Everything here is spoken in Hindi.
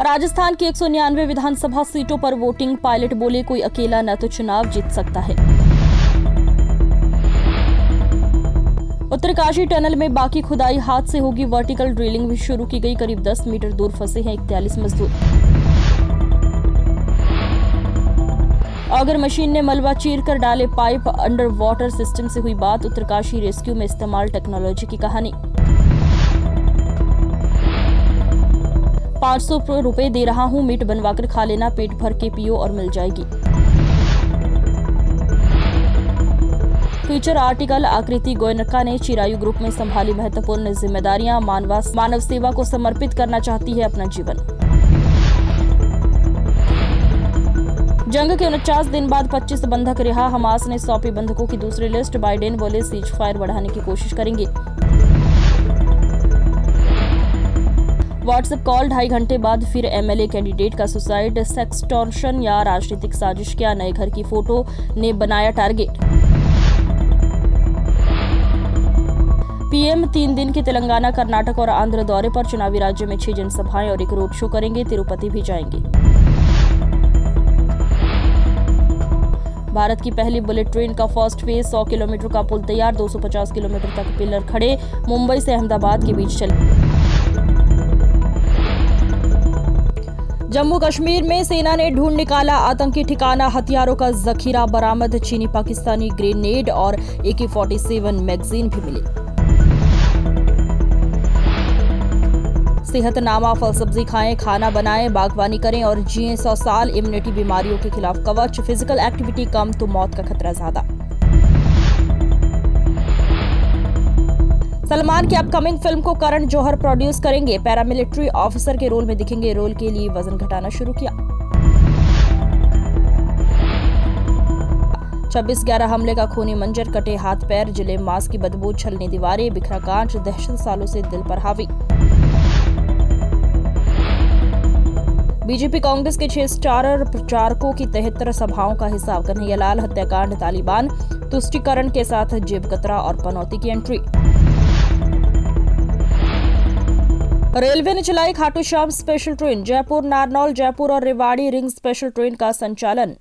राजस्थान की एक सौ निन्यानवे विधानसभा सीटों पर वोटिंग, पायलट बोले, कोई अकेला न तो चुनाव जीत सकता है। उत्तरकाशी टनल में बाकी खुदाई हाथ से होगी वर्टिकल ड्रिलिंग, भी शुरू की गई। करीब 10 मीटर दूर फंसे हैं इकतालीस मजदूर। अगर मशीन ने मलबा चीर कर डाले पाइप अंडर वाटर सिस्टम से हुई बात, उत्तरकाशी रेस्क्यू में इस्तेमाल टेक्नोलॉजी की कहानी। पाँच सौ रुपए दे रहा हूँ। मीट बनवाकर खा लेना, पेट भर के पियो और मिल जाएगी। फीचर आर्टिकल आकृति गोयनका ने चिरायु ग्रुप में संभाली महत्वपूर्ण जिम्मेदारियाँ। मानवा मानव सेवा को समर्पित करना चाहती है अपना जीवन। जंग के उनचास दिन बाद 25 बंधक रिहा। हमास ने सौंपी बंधकों की दूसरी लिस्ट। बाइडेन बोले सीज फायर बढ़ाने की कोशिश करेंगे। व्हाट्सएप कॉल ढाई घंटे बाद फिर एमएलए कैंडिडेट का सुसाइड सेक्सटॉर्शन या राजनीतिक साजिश क्या नए घर की फ़ोटो ने बनाया टारगेट पीएम तीन दिन के तेलंगाना, कर्नाटक और आंध्र दौरे पर चुनावी राज्य में छह जनसभाएँ और एक रोड शो करेंगे, तिरुपति भी जाएँगे। भारत की पहली बुलेट ट्रेन का फ़र्स्ट फ़ेज़ 100 किलोमीटर का पुल तैयार 250 किलोमीटर तक पिलर खड़े, मुंबई से अहमदाबाद के बीच चले जम्मू कश्मीर में सेना ने ढूंढ निकाला आतंकी ठिकाना, हथियारों का जखीरा बरामद, चीनी पाकिस्तानी ग्रेनेड और ए के फोर्टी सेवन मैगजीन भी मिली। सेहतनामा फल सब्ज़ी खाएँ, खाना बनाएँ, बागवानी करें और जिए सौ साल इम्यूनिटी बीमारियों के खिलाफ कवच, फ़िज़िकल एक्टिविटी कम तो मौत का खतरा ज़्यादा। सलमान की अपकमिंग फ़िल्म को करण जौहर प्रोड्यूस करेंगे। पैरामिलिट्री ऑफिसर के रोल में दिखेंगे। रोल के लिए वज़न घटाना शुरू किया। छब्बीस ग्यारह हमले का खूनी मंजर, कटे हाथ पैर, ज़िले मास की बदबू, छलनी दीवारें, बिखरा कांच, दहशत सालों से दिल पर हावी। बीजेपी कांग्रेस के छह स्टार प्रचारकों की तिहत्तर सभाओं का हिसाब कन्हैयालाल हत्याकांड तालिबान, तुष्टिकरण के साथ जेब कतरा और पनौती की एंट्री रेलवे ने चलाई खाटू श्याम स्पेशल ट्रेन, जयपुर नारनौल, जयपुर और रेवाड़ी रिंग स्पेशल ट्रेन का संचालन।